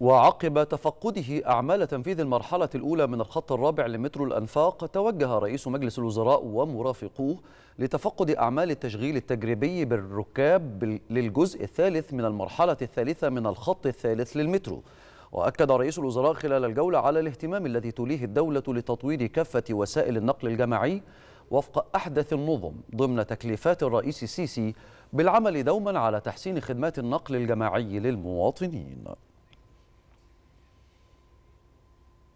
وعقب تفقده أعمال تنفيذ المرحلة الأولى من الخط الرابع لمترو الأنفاق توجه رئيس مجلس الوزراء ومرافقوه لتفقد أعمال التشغيل التجريبي بالركاب للجزء الثالث من المرحلة الثالثة من الخط الثالث للمترو. وأكد رئيس الوزراء خلال الجولة على الاهتمام الذي توليه الدولة لتطوير كافة وسائل النقل الجماعي وفق أحدث النظم ضمن تكليفات الرئيس السيسي بالعمل دوما على تحسين خدمات النقل الجماعي للمواطنين.